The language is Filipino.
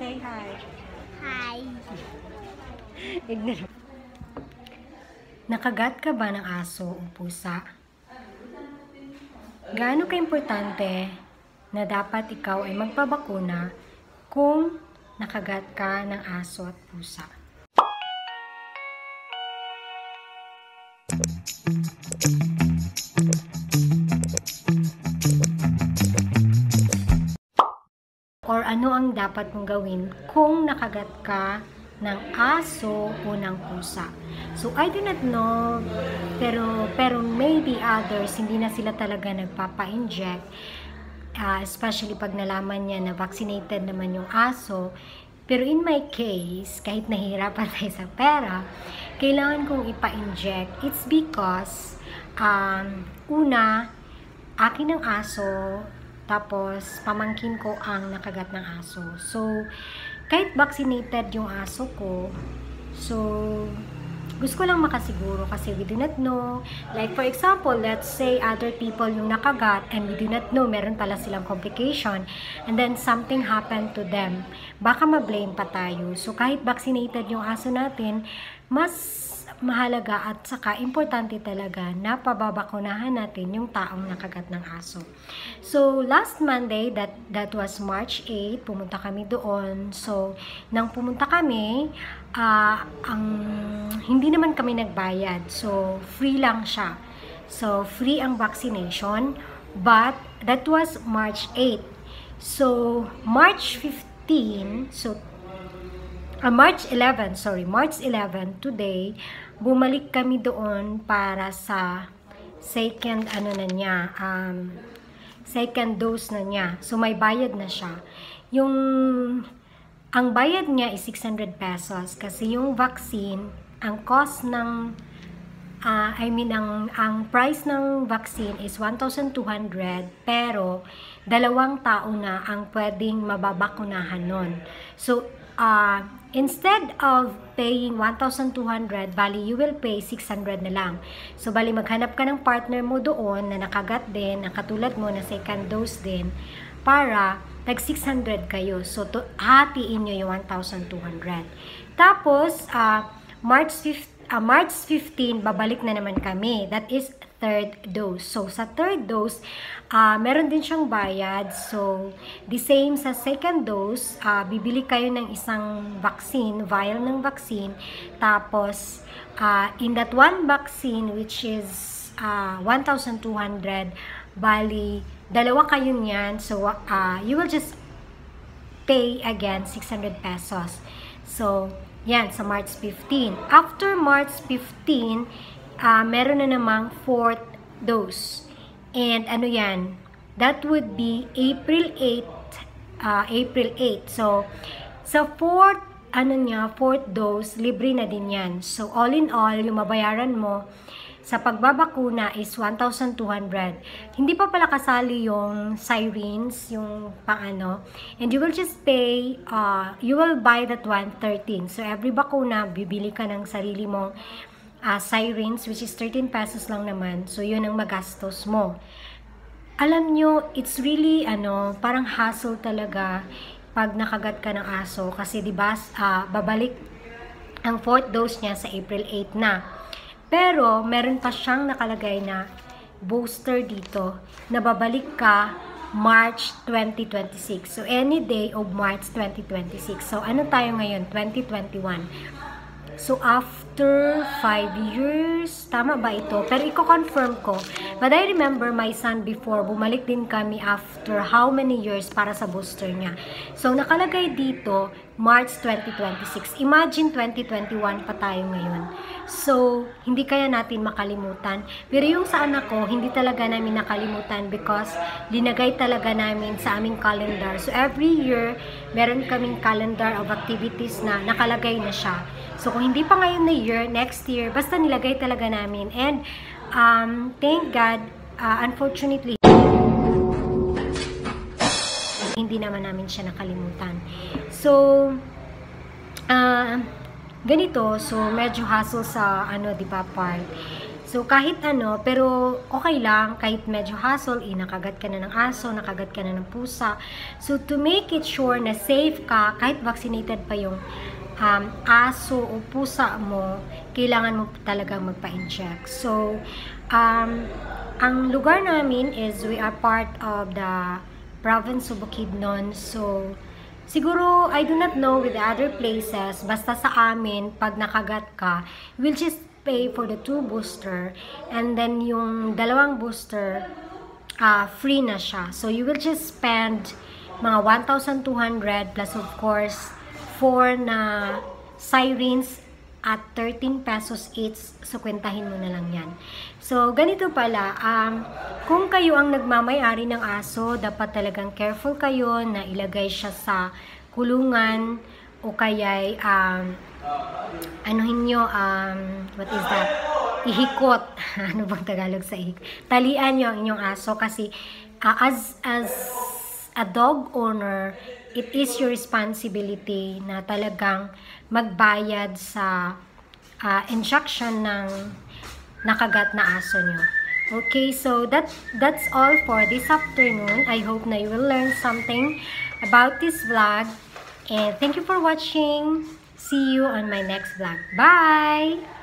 Say hi. Hi. Ignore. Nakagat ka ba ng aso o pusa? Gaano ka-importante na dapat ikaw ay magpabakuna kung nakagat ka ng aso at pusa? or ano ang dapat mong gawin kung nakagat ka ng aso o ng pusa. So, I do not know, pero, pero maybe others, hindi na sila talaga nagpapa-inject, uh, especially pag nalaman niya na vaccinated naman yung aso. Pero in my case, kahit nahihirapan tayo sa pera, kailangan kong ipa-inject. It's because, um, una, akin ng aso, tapos, pamangkin ko ang nakagat ng aso. So, kahit vaccinated yung aso ko, so, gusto ko lang makasiguro kasi we do not know. Like, for example, let's say other people yung nakagat and we do not know, meron pala silang complication and then something happened to them. Baka ma-blame pa tayo. So, kahit vaccinated yung aso natin, mas mahalaga at saka importante talaga na pababakunahan natin yung taong nakagat ng aso. So, last Monday, that, that was March 8, pumunta kami doon. So, nang pumunta kami, uh, ang, hindi naman kami nagbayad. So, free lang siya. So, free ang vaccination. But, that was March 8. So, March 15, so uh, March 11, sorry, March 11, today, bumalik kami doon para sa second ano na niya, um, second dose na niya. So may bayad na siya. Yung ang bayad niya is 600 pesos kasi yung vaccine, ang cost ng uh, I mean ang ang price ng vaccine is 1,200 pero dalawang tao na ang pwedeng mababakunahan nun. So uh, instead of paying 1,200, bali you will pay 600 na lang. So bali maghanap ka ng partner mo doon na nakagat din, na katulad mo na second dose din, para tag 600 kayo. So to, hatiin nyo yung 1,200. Tapos, uh, March 15, uh, March 15, babalik na naman kami. That is third dose. So, sa third dose, uh, meron din siyang bayad. So, the same sa second dose, uh, bibili kayo ng isang vaccine, vial ng vaccine. Tapos, uh, in that one vaccine, which is uh, 1,200, bali, dalawa kayo niyan. So, uh, you will just pay again 600 pesos. So, yan, sa March 15. After March 15, uh, meron na namang fourth dose. And ano yan? That would be April 8, uh, April 8. So, sa fourth, ano niya, fourth dose, libre na din yan. So, all in all, yung mabayaran mo sa pagbabakuna is 1,200. Hindi pa pala kasali yung sirens, yung pang-ano. And you will just pay, uh, you will buy that 113. So, every bakuna, bibili ka ng sarili mong uh, sirens, which is 13 pesos lang naman. So, yun ang magastos mo. Alam nyo, it's really, ano, parang hassle talaga pag nakagat ka ng aso. Kasi, di ba, uh, babalik ang fourth dose niya sa April 8 na. Pero, meron pa siyang nakalagay na booster dito na babalik ka March 2026. So, any day of March 2026. So, ano tayo ngayon? 2021. So, after 5 years, tama ba ito? Pero i-confirm ko. But I remember my son before, bumalik din kami after how many years para sa booster niya. So, nakalagay dito, March 2026. Imagine 2021 pa tayo ngayon. So, hindi kaya natin makalimutan. Pero yung sa anak ko, hindi talaga namin nakalimutan because linagay talaga namin sa aming calendar. So, every year, meron kaming calendar of activities na nakalagay na siya. So, kung hindi pa ngayon na year, next year, basta nilagay talaga namin. And, um, thank God, uh, unfortunately, hindi naman namin siya nakalimutan. So, uh, ganito, so medyo hassle sa, ano, di ba, part. So, kahit ano, pero okay lang, kahit medyo hassle, eh, nakagat ka na ng aso, nakagat ka na ng pusa. So, to make it sure na safe ka, kahit vaccinated pa yung um, aso o pusa mo, kailangan mo talagang magpa-inject. So, um, ang lugar namin is we are part of the province of Bukidnon. So, siguro, I do not know with the other places, basta sa amin, pag nakagat ka, we'll just pay for the two booster and then yung dalawang booster, uh, free na siya. So, you will just spend mga 1,200 plus of course, 4 na sirens at 13 pesos each. So, kwentahin mo na lang yan. So, ganito pala, um, kung kayo ang nagmamayari ng aso, dapat talagang careful kayo na ilagay siya sa kulungan o kaya'y um, anuhin nyo, um, what is that? Ihikot. ano bang Tagalog sa ihikot? Talian nyo ang inyong aso kasi uh, as, as a dog owner, it is your responsibility na talagang magbayad sa uh, injection ng nakagat na aso nyo. Okay, so that that's all for this afternoon. I hope na you will learn something about this vlog. And thank you for watching. See you on my next vlog. Bye!